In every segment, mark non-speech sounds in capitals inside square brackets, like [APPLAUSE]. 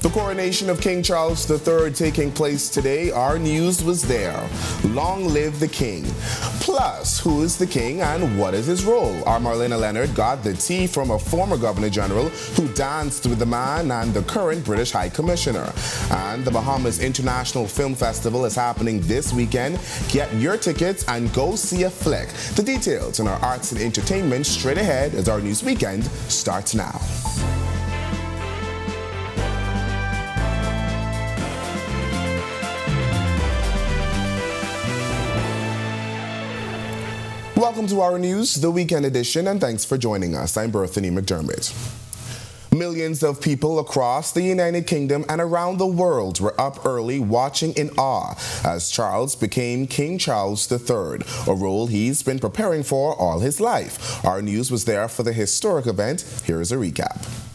The coronation of King Charles III taking place today. Our news was there. Long live the king. Plus, who is the king and what is his role? Our Marlena Leonard got the tea from a former governor general who danced with the man and the current British High Commissioner. And the Bahamas International Film Festival is happening this weekend. Get your tickets and go see a flick. The details on our arts and entertainment straight ahead as our news weekend starts now. Welcome to our news, the weekend edition, and thanks for joining us. I'm Berthany McDermott. Millions of people across the United Kingdom and around the world were up early watching in awe as Charles became King Charles III, a role he's been preparing for all his life. Our news was there for the historic event. Here's a recap.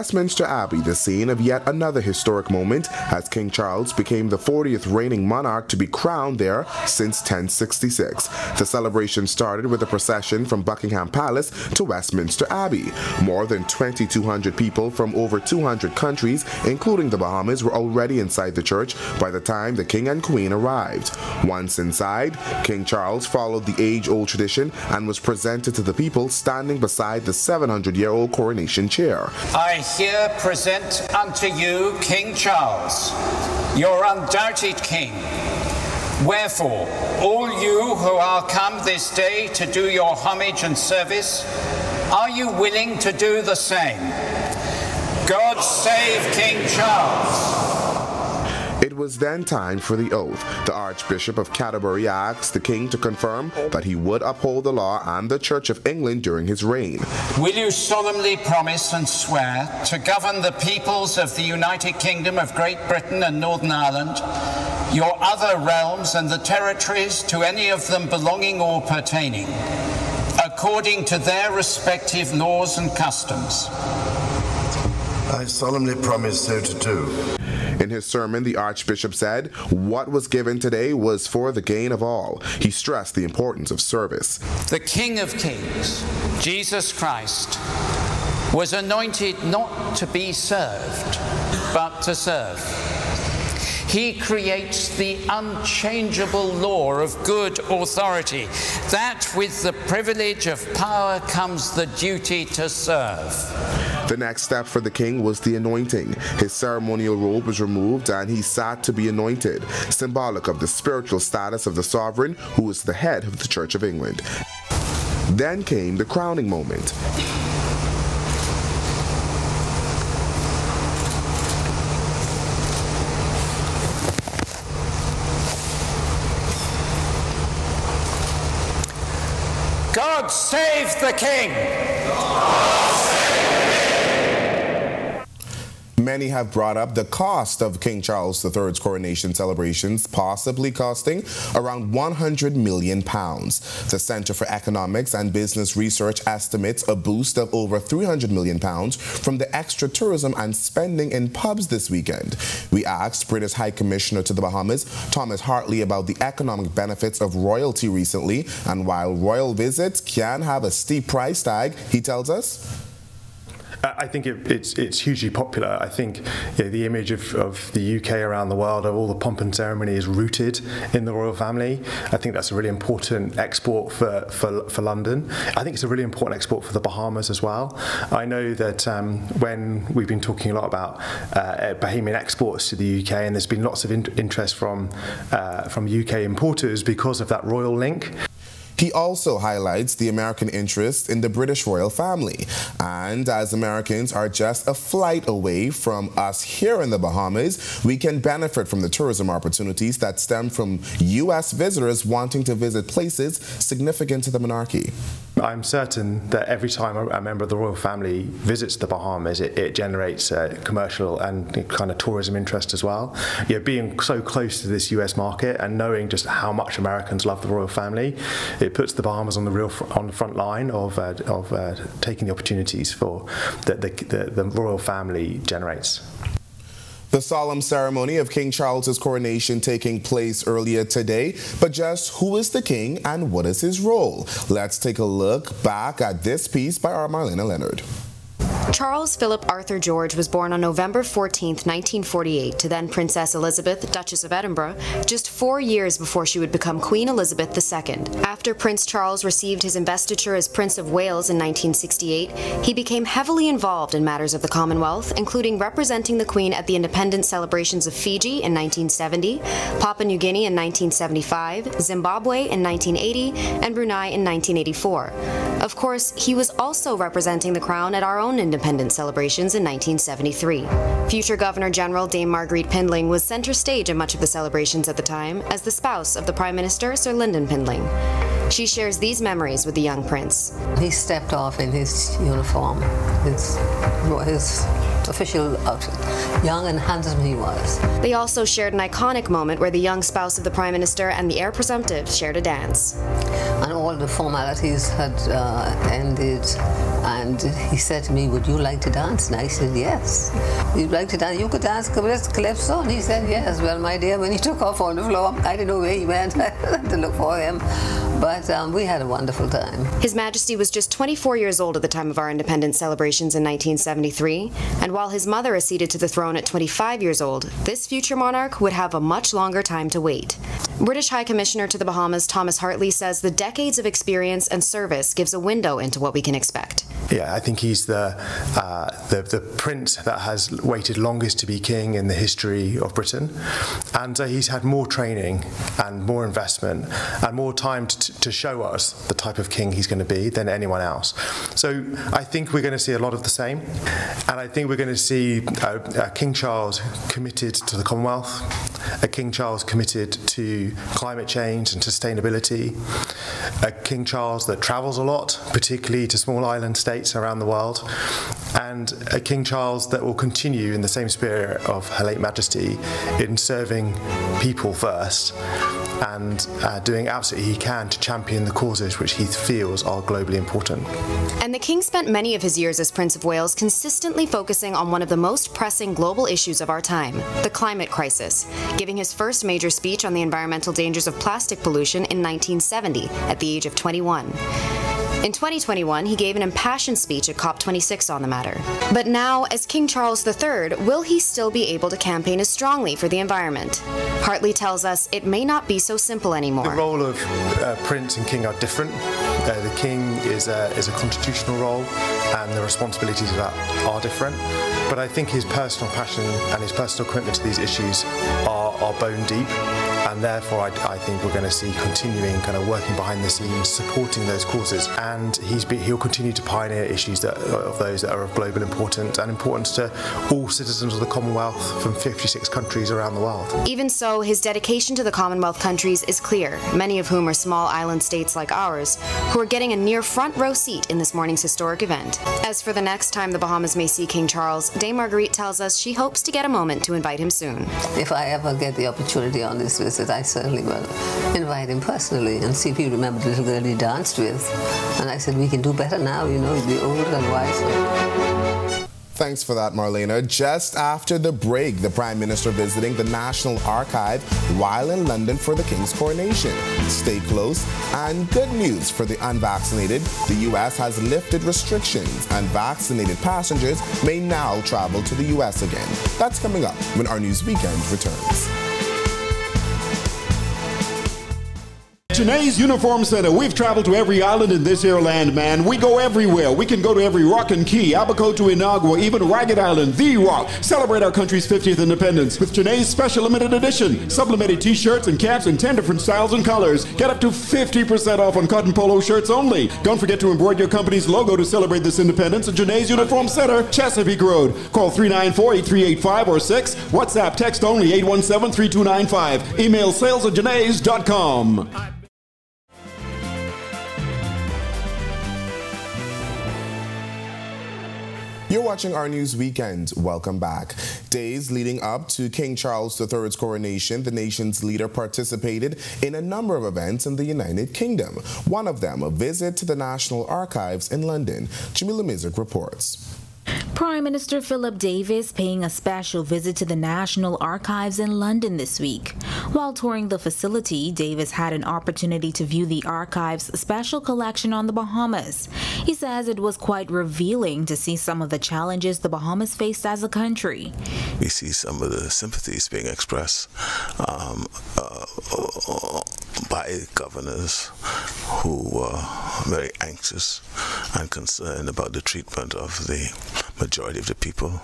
Westminster Abbey, the scene of yet another historic moment, as King Charles became the 40th reigning monarch to be crowned there since 1066. The celebration started with a procession from Buckingham Palace to Westminster Abbey. More than 2,200 people from over 200 countries, including the Bahamas, were already inside the church by the time the King and Queen arrived. Once inside, King Charles followed the age-old tradition and was presented to the people standing beside the 700-year-old coronation chair. I here present unto you King Charles, your undoubted king. Wherefore, all you who are come this day to do your homage and service, are you willing to do the same? God save King Charles. Was then time for the oath. The Archbishop of Canterbury asked the king to confirm that he would uphold the law and the Church of England during his reign. Will you solemnly promise and swear to govern the peoples of the United Kingdom of Great Britain and Northern Ireland, your other realms and the territories to any of them belonging or pertaining, according to their respective laws and customs? I solemnly promise so to do. In his sermon, the Archbishop said, What was given today was for the gain of all. He stressed the importance of service. The King of Kings, Jesus Christ, was anointed not to be served, but to serve. He creates the unchangeable law of good authority, that with the privilege of power comes the duty to serve. The next step for the king was the anointing. His ceremonial robe was removed and he sat to be anointed, symbolic of the spiritual status of the sovereign who is the head of the Church of England. Then came the crowning moment. God save the king! Many have brought up the cost of King Charles III's coronation celebrations, possibly costing around 100 million pounds. The Center for Economics and Business Research estimates a boost of over 300 million pounds from the extra tourism and spending in pubs this weekend. We asked British High Commissioner to the Bahamas, Thomas Hartley, about the economic benefits of royalty recently, and while royal visits can have a steep price tag, he tells us, I think it, it's it's hugely popular. I think you know, the image of, of the UK around the world of all the pomp and ceremony is rooted in the royal family. I think that's a really important export for, for, for London. I think it's a really important export for the Bahamas as well. I know that um, when we've been talking a lot about uh, Bahamian exports to the UK, and there's been lots of in interest from uh, from UK importers because of that royal link. He also highlights the American interest in the British royal family. And as Americans are just a flight away from us here in the Bahamas, we can benefit from the tourism opportunities that stem from U.S. visitors wanting to visit places significant to the monarchy. I'm certain that every time a member of the royal family visits the Bahamas, it, it generates a commercial and kind of tourism interest as well. You know, being so close to this US market and knowing just how much Americans love the royal family, it puts the Bahamas on the real on the front line of uh, of uh, taking the opportunities for that the, the, the royal family generates. The solemn ceremony of King Charles's coronation taking place earlier today, but just who is the king and what is his role? Let's take a look back at this piece by our Marlena Leonard. Charles Philip Arthur George was born on November 14, 1948, to then Princess Elizabeth, Duchess of Edinburgh, just four years before she would become Queen Elizabeth II. After Prince Charles received his investiture as Prince of Wales in 1968, he became heavily involved in matters of the Commonwealth, including representing the Queen at the independence celebrations of Fiji in 1970, Papua New Guinea in 1975, Zimbabwe in 1980, and Brunei in 1984. Of course, he was also representing the Crown at our own independence celebrations in 1973. Future Governor General Dame Marguerite Pindling was center stage at much of the celebrations at the time as the spouse of the Prime Minister Sir Lynden Pindling. She shares these memories with the young prince. He stepped off in his uniform, his, his official outfit. Young and handsome he was. They also shared an iconic moment where the young spouse of the Prime Minister and the heir presumptive shared a dance. All the formalities had uh, ended and he said to me, would you like to dance? And I said, yes. You'd like to dance? You could dance Calypso? And he said, yes. Well, my dear, when he [LAUGHS] took off on the floor, I didn't know where he went. [LAUGHS] I had to look for him. But um, we had a wonderful time. His Majesty was just 24 years old at the time of our independence celebrations in 1973, and while his mother acceded to the throne at 25 years old, this future monarch would have a much longer time to wait. British High Commissioner to the Bahamas Thomas Hartley says the decades of experience and service gives a window into what we can expect. Yeah, I think he's the, uh, the, the prince that has waited longest to be king in the history of Britain, and uh, he's had more training and more investment and more time to, to show us the type of king he's going to be than anyone else. So I think we're going to see a lot of the same, and I think we're going to see uh, King Charles committed to the Commonwealth, a King Charles committed to climate change and sustainability, a King Charles that travels a lot, particularly to small island states around the world, and a King Charles that will continue in the same spirit of Her late Majesty in serving people first and uh, doing absolutely he can to champion the causes which he feels are globally important. And the King spent many of his years as Prince of Wales consistently focusing on one of the most pressing global issues of our time, the climate crisis, giving his first major speech on the environmental dangers of plastic pollution in 1970 at the age of 21. In 2021, he gave an impassioned speech at COP26 on the matter. But now, as King Charles III, will he still be able to campaign as strongly for the environment? Hartley tells us it may not be so simple anymore. The role of uh, Prince and King are different. Uh, the King is a, is a constitutional role, and the responsibilities of that are different. But I think his personal passion and his personal commitment to these issues are, are bone deep and therefore I, I, think we're going to see continuing kind of working behind the scenes, supporting those causes, and he's be, he'll continue to pioneer issues that, of those that are of global importance and importance to all citizens of the Commonwealth from 56 countries around the world. Even so, his dedication to the Commonwealth countries is clear, many of whom are small island states like ours, who are getting a near front row seat in this morning's historic event. As for the next time the Bahamas may see King Charles, Dame Marguerite tells us she hopes to get a moment to invite him soon. If I ever get the opportunity on this visit, I certainly will invite him personally and see if he remembers the little girl he danced with. And I said, we can do better now, you know, he'll be older and wiser. Thanks for that, Marlena. Just after the break, the Prime Minister visiting the National Archive while in London for the King's coronation. Stay close. And good news for the unvaccinated. The U.S. has lifted restrictions and vaccinated passengers may now travel to the U.S. again. That's coming up when our News Weekend returns. Janae's Uniform Center. We've traveled to every island in this here land, man. We go everywhere. We can go to every rock and key, Abaco to Inagua, even Ragged Island, The Rock. Celebrate our country's 50th independence with Janae's special limited edition. Sublimated t-shirts and caps in 10 different styles and colors. Get up to 50% off on cotton polo shirts only. Don't forget to embroider your company's logo to celebrate this independence at Janae's Uniform Center, Chesapeake Road. Call 394-8385 or 6. WhatsApp text only 817-3295. Email sales at janae's.com. You're watching our news weekend. Welcome back. Days leading up to King Charles III's coronation, the nation's leader participated in a number of events in the United Kingdom. One of them, a visit to the National Archives in London. Jamila Missick reports. Prime Minister Philip Davis paying a special visit to the National Archives in London this week. While touring the facility, Davis had an opportunity to view the archive's special collection on the Bahamas. He says it was quite revealing to see some of the challenges the Bahamas faced as a country. We see some of the sympathies being expressed um, uh, by governors who were very anxious and concerned about the treatment of the majority of the people,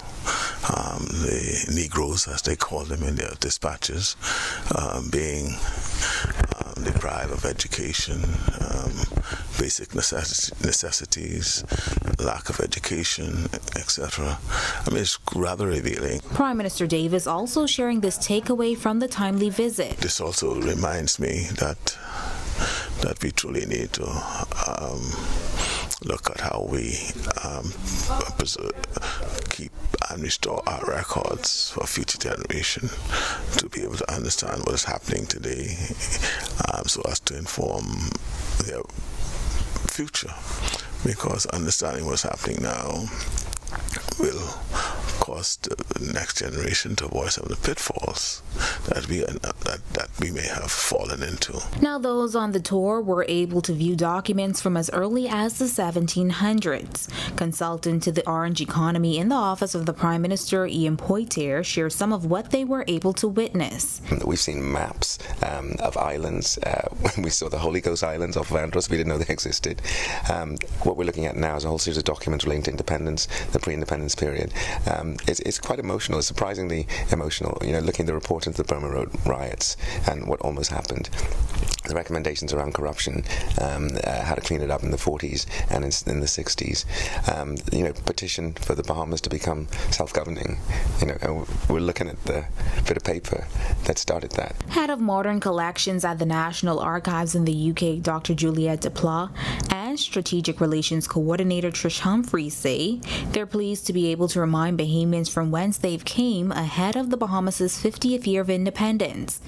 um, the Negroes, as they call them in their dispatches, um, being deprived of education, um, basic necess necessities, lack of education, etc. I mean, it's rather revealing. Prime Minister Davis also sharing this takeaway from the timely visit. This also reminds me that that we truly need to um, look at how we um, keep and restore our records for future generation to be able to understand what is happening today um, so as to inform their future. Because understanding what's happening now will cause the next generation to avoid some of the pitfalls that we that, that we may have fallen into. Now, those on the tour were able to view documents from as early as the 1700s. Consultant to the Orange economy in the office of the Prime Minister, Ian Poitier, shares some of what they were able to witness. We've seen maps um, of islands. Uh, [LAUGHS] we saw the Holy Ghost Islands off of Andros. We didn't know they existed. Um, what we're looking at now is a whole series of documents relating to independence, the pre-independence period. Um, it's, it's, quite emotional. It's surprisingly emotional. You know, looking at the report into the Burma Road riots and what almost happened. The recommendations around corruption, um, uh, how to clean it up in the 40s and in, in the 60s. Um, you know, petition for the Bahamas to become self-governing. You know, we're looking at the bit of paper that started that. Head of Modern Collections at the National Archives in the UK, Dr. Juliette Desplat, and Strategic Relations Coordinator Trish Humphreys say they're pleased to be able to remind Bahamians from whence they've came ahead of the Bahamas' 50th year of independence.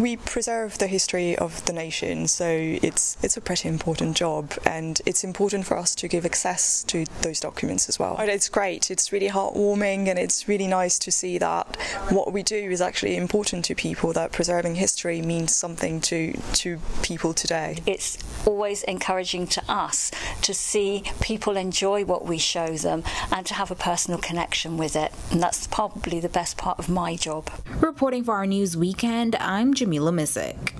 We preserve the history of the nation, so it's it's a pretty important job, and it's important for us to give access to those documents as well. It's great. It's really heartwarming, and it's really nice to see that what we do is actually important to people. That preserving history means something to to people today. It's always encouraging to us to see people enjoy what we show them and to have a personal connection with it, and that's probably the best part of my job. Reporting for our news weekend, I'm Jamila Missick.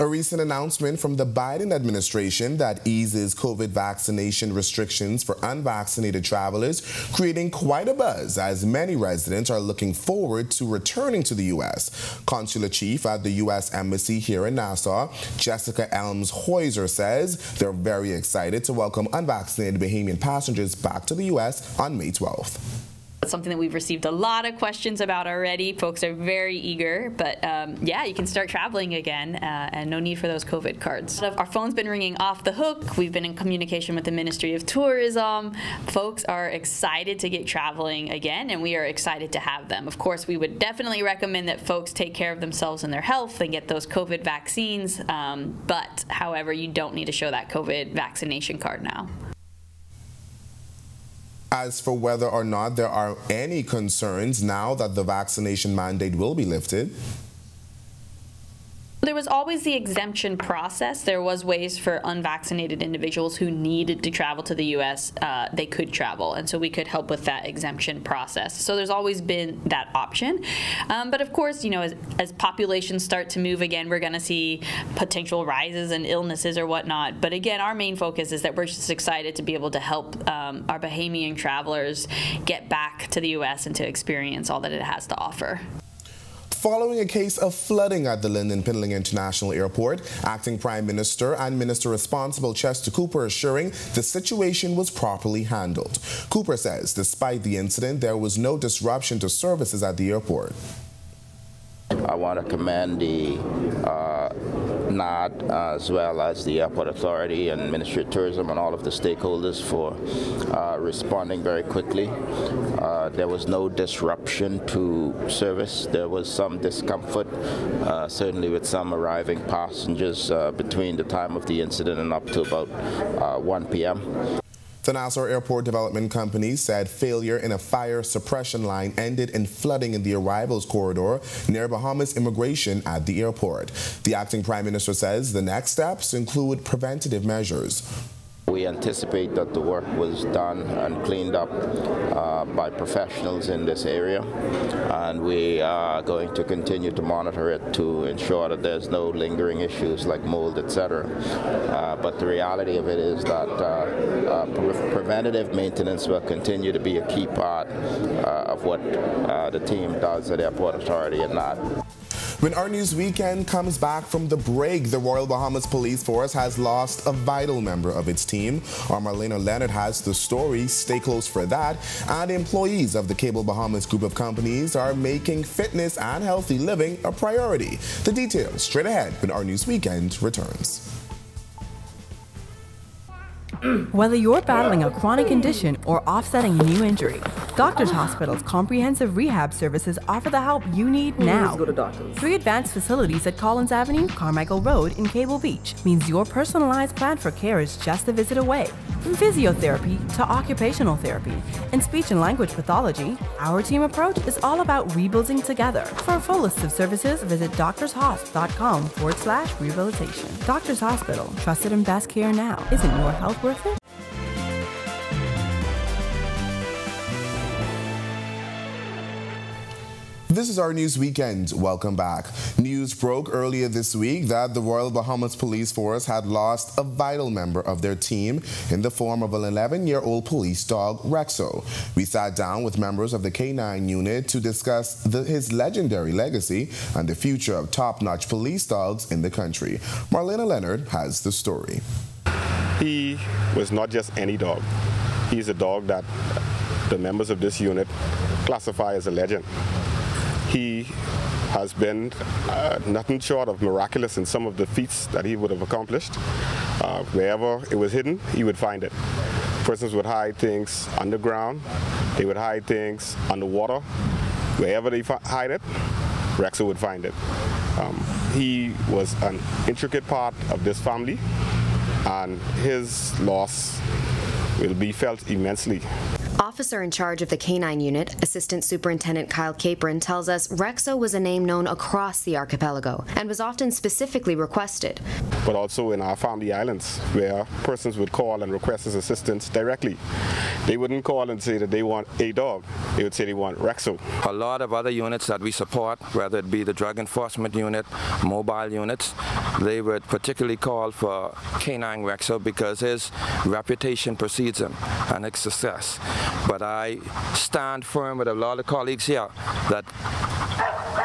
A recent announcement from the Biden administration that eases COVID vaccination restrictions for unvaccinated travelers, creating quite a buzz as many residents are looking forward to returning to the U.S. Consular Chief at the U.S. Embassy here in Nassau, Jessica Elms Hoyser says they're very excited to welcome unvaccinated Bahamian passengers back to the U.S. on May 12th. It's something that we've received a lot of questions about already. Folks are very eager, but um, yeah, you can start traveling again uh, and no need for those COVID cards. Our phone's been ringing off the hook. We've been in communication with the Ministry of Tourism. Folks are excited to get traveling again, and we are excited to have them. Of course, we would definitely recommend that folks take care of themselves and their health and get those COVID vaccines. Um, but, however, you don't need to show that COVID vaccination card now. As for whether or not there are any concerns now that the vaccination mandate will be lifted, there was always the exemption process. There was ways for unvaccinated individuals who needed to travel to the U.S. Uh, they could travel, and so we could help with that exemption process. So there's always been that option. Um, but of course, you know, as, as populations start to move again, we're going to see potential rises in illnesses or whatnot. But again, our main focus is that we're just excited to be able to help um, our Bahamian travelers get back to the U.S. and to experience all that it has to offer. Following a case of flooding at the Lynden Pindling International Airport, acting Prime Minister and Minister responsible Chester Cooper assuring the situation was properly handled. Cooper says despite the incident, there was no disruption to services at the airport. I want to commend the uh, NAD as well as the Airport Authority and Ministry of Tourism and all of the stakeholders for uh, responding very quickly. Uh, there was no disruption to service. There was some discomfort, uh, certainly with some arriving passengers uh, between the time of the incident and up to about uh, 1 p.m. The Nassau Airport Development Company said failure in a fire suppression line ended in flooding in the arrivals corridor near Bahamas immigration at the airport. The acting prime minister says the next steps include preventative measures. We anticipate that the work was done and cleaned up uh, by professionals in this area, and we are going to continue to monitor it to ensure that there's no lingering issues like mold, etc. Uh, but the reality of it is that uh, preventative maintenance will continue to be a key part uh, of what uh, the team does at Airport Authority and not. When our news weekend comes back from the break, the Royal Bahamas Police Force has lost a vital member of its team. Our Marlena Leonard has the story. Stay close for that. And employees of the Cable Bahamas group of companies are making fitness and healthy living a priority. The details straight ahead when our news weekend returns. [CLEARS THROAT] Whether you're battling a chronic condition or offsetting a new injury, Doctors Hospital's comprehensive rehab services offer the help you need hmm, now. Go to doctors. Three advanced facilities at Collins Avenue, Carmichael Road, in Cable Beach means your personalized plan for care is just a visit away. From physiotherapy to occupational therapy and speech and language pathology, our team approach is all about rebuilding together. For a full list of services, visit doctorshosp.com forward slash rehabilitation. Doctors Hospital, trusted and best care now. Isn't your health worth it? This is our news weekend. Welcome back. News broke earlier this week that the Royal Bahamas Police Force had lost a vital member of their team in the form of an 11-year-old police dog, Rexo. We sat down with members of the K9 unit to discuss the, his legendary legacy and the future of top-notch police dogs in the country. Marlena Leonard has the story. He was not just any dog. He's a dog that the members of this unit classify as a legend. He has been uh, nothing short of miraculous in some of the feats that he would have accomplished. Uh, wherever it was hidden, he would find it. Persons would hide things underground, they would hide things underwater. Wherever they hide it, Rexo would find it. Um, he was an intricate part of this family, and his loss will be felt immensely. Officer in charge of the K9 unit, Assistant Superintendent Kyle Capron, tells us Rexo was a name known across the archipelago and was often specifically requested. But also in our family islands, where persons would call and request his assistance directly. They wouldn't call and say that they want a dog. They would say they want Rexo. A lot of other units that we support, whether it be the Drug Enforcement Unit, mobile units, they would particularly call for K9 Rexo because his reputation precedes him and his success. But I stand firm with a lot of colleagues here that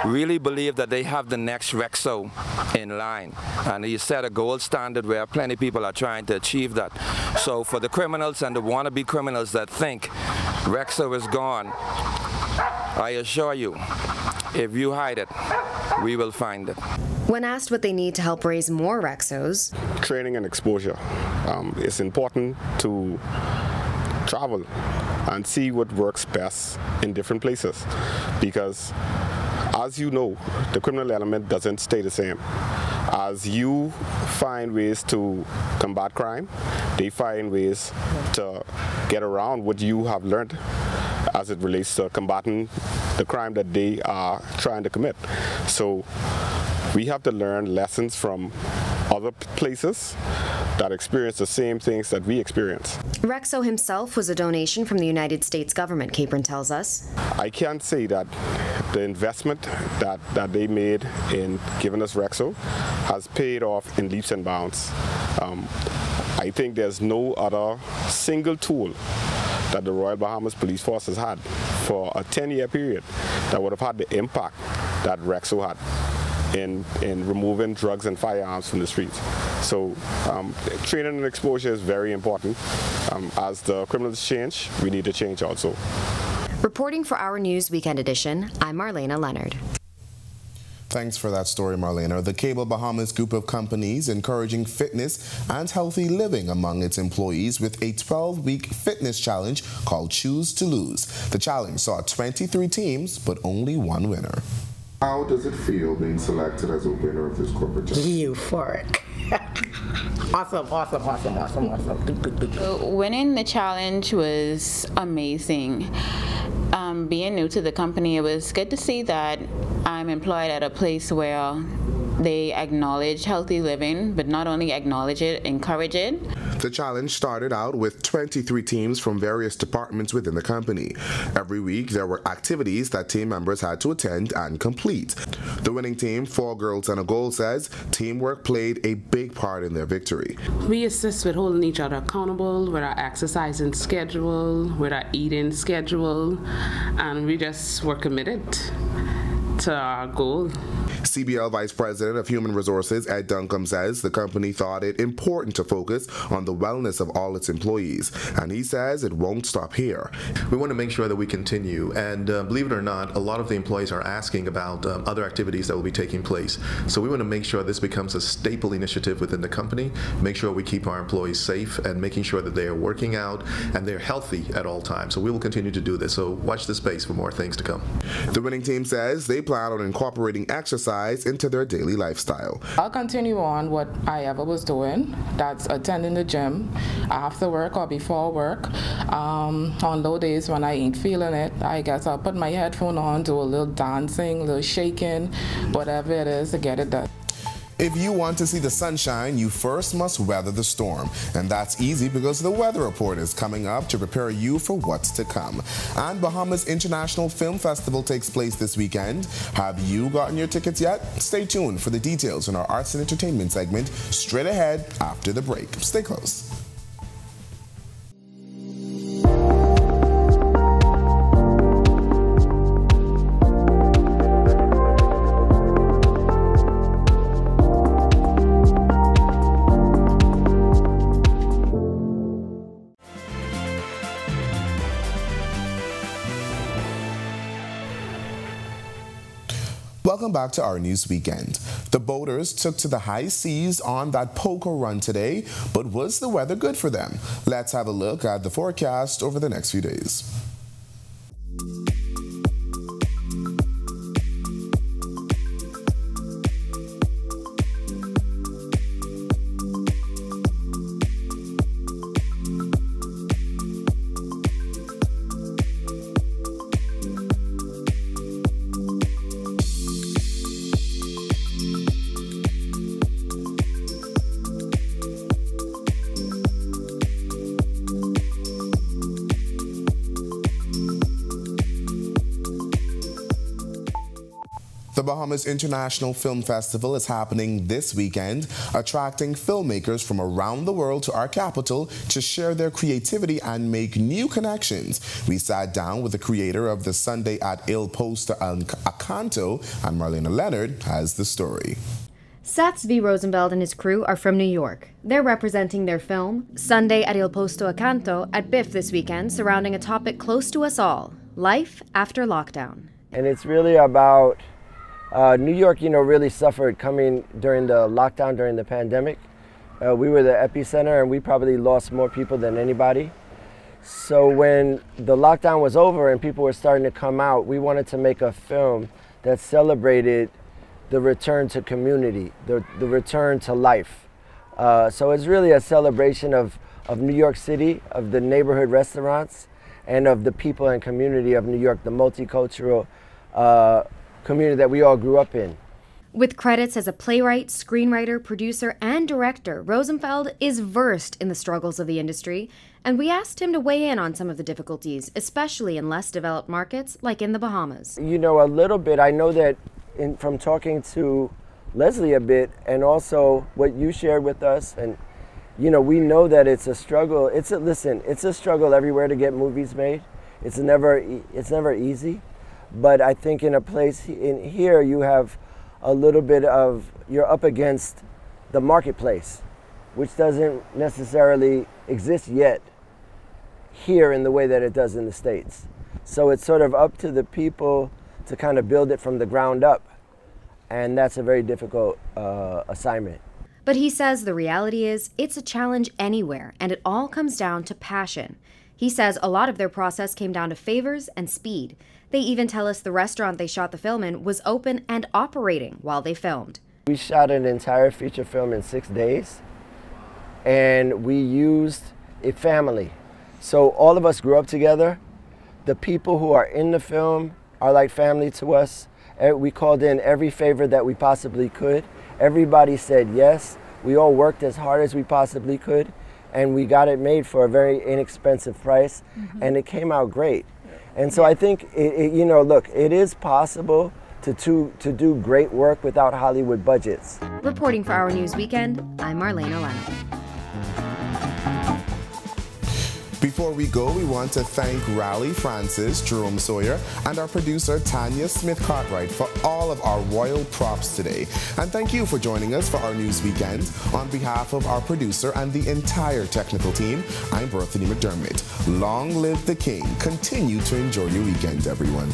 really believe that they have the next Rexo in line. And he set a gold standard where plenty of people are trying to achieve that. So for the criminals and the wannabe criminals that think Rexo is gone, I assure you, if you hide it, we will find it. When asked what they need to help raise more Rexos, training and exposure. Um, it's important to travel and see what works best in different places. Because as you know the criminal element doesn't stay the same. As you find ways to combat crime they find ways to get around what you have learned as it relates to combating the crime that they are trying to commit. So we have to learn lessons from other places that experience the same things that we experience. Rexo himself was a donation from the United States government, Capron tells us. I can't say that the investment that, that they made in giving us Rexo has paid off in leaps and bounds. Um, I think there's no other single tool that the Royal Bahamas Police Force has had for a 10-year period that would have had the impact that Rexo had in, in removing drugs and firearms from the streets. So um, training and exposure is very important. Um, as the criminals change, we need to change also. Reporting for our News Weekend Edition, I'm Marlena Leonard. Thanks for that story, Marlena. The Cable Bahamas group of companies encouraging fitness and healthy living among its employees with a 12-week fitness challenge called Choose to Lose. The challenge saw 23 teams, but only one winner. How does it feel being selected as a winner of this corporate challenge? Euphoric. [LAUGHS] Awesome, awesome, awesome, awesome, awesome. So winning the challenge was amazing. Um, being new to the company, it was good to see that I'm employed at a place where they acknowledge healthy living, but not only acknowledge it, encourage it. The challenge started out with 23 teams from various departments within the company. Every week, there were activities that team members had to attend and complete. The winning team, Four Girls and a Goal, says teamwork played a big part in their victory. We assist with holding each other accountable with our exercising schedule, with our eating schedule, and we just were committed to our goal. CBL Vice President of Human Resources Ed Duncombe says the company thought it important to focus on the wellness of all its employees, and he says it won't stop here. We want to make sure that we continue, and uh, believe it or not, a lot of the employees are asking about um, other activities that will be taking place. So we want to make sure this becomes a staple initiative within the company, make sure we keep our employees safe, and making sure that they are working out and they're healthy at all times. So we will continue to do this. So watch the space for more things to come. The winning team says they plan on incorporating exercise into their daily lifestyle. I'll continue on what I ever was doing. That's attending the gym after work or before work. Um, on low days when I ain't feeling it, I guess I'll put my headphone on, do a little dancing, a little shaking, whatever it is to get it done. If you want to see the sunshine, you first must weather the storm. And that's easy because the weather report is coming up to prepare you for what's to come. And Bahamas International Film Festival takes place this weekend. Have you gotten your tickets yet? Stay tuned for the details in our arts and entertainment segment straight ahead after the break. Stay close. Welcome back to our news weekend. The boaters took to the high seas on that poker run today, but was the weather good for them? Let's have a look at the forecast over the next few days. The Bahamas International Film Festival is happening this weekend, attracting filmmakers from around the world to our capital to share their creativity and make new connections. We sat down with the creator of the Sunday at Il Posto Accanto, and Marlena Leonard has the story. Seth V. Rosenfeld and his crew are from New York. They're representing their film, Sunday at Il Posto Accanto, at BIFF this weekend, surrounding a topic close to us all life after lockdown. And it's really about uh, New York, you know, really suffered coming during the lockdown during the pandemic. Uh, we were the epicenter and we probably lost more people than anybody. So when the lockdown was over and people were starting to come out, we wanted to make a film that celebrated the return to community, the, the return to life. Uh, so it's really a celebration of, of New York City, of the neighborhood restaurants, and of the people and community of New York, the multicultural uh, community that we all grew up in. With credits as a playwright, screenwriter, producer, and director, Rosenfeld is versed in the struggles of the industry, and we asked him to weigh in on some of the difficulties, especially in less developed markets like in the Bahamas. You know, a little bit. I know that in, from talking to Leslie a bit, and also what you shared with us, and you know, we know that it's a struggle. It's a listen. It's a struggle everywhere to get movies made. It's never. It's never easy. But I think in a place in here, you have a little bit of, you're up against the marketplace, which doesn't necessarily exist yet here in the way that it does in the States. So it's sort of up to the people to kind of build it from the ground up. And that's a very difficult uh, assignment. But he says the reality is it's a challenge anywhere, and it all comes down to passion. He says a lot of their process came down to favors and speed. They even tell us the restaurant they shot the film in was open and operating while they filmed. We shot an entire feature film in six days. and we used a family. So all of us grew up together. The people who are in the film are like family to us. We called in every favor that we possibly could. Everybody said yes. We all worked as hard as we possibly could, and we got it made for a very inexpensive price, mm-hmm. and it came out great. And so I think, it, it, you know, look, it is possible to, to, to do great work without Hollywood budgets. Reporting for Our News Weekend, I'm Marlena Leonard. Before we go, we want to thank Raleigh Francis, Jerome Sawyer, and our producer Tanya Smith Cartwright for all of our royal props today. And thank you for joining us for our news weekend. On behalf of our producer and the entire technical team, I'm Berthany McDermott. Long live the king. Continue to enjoy your weekend, everyone.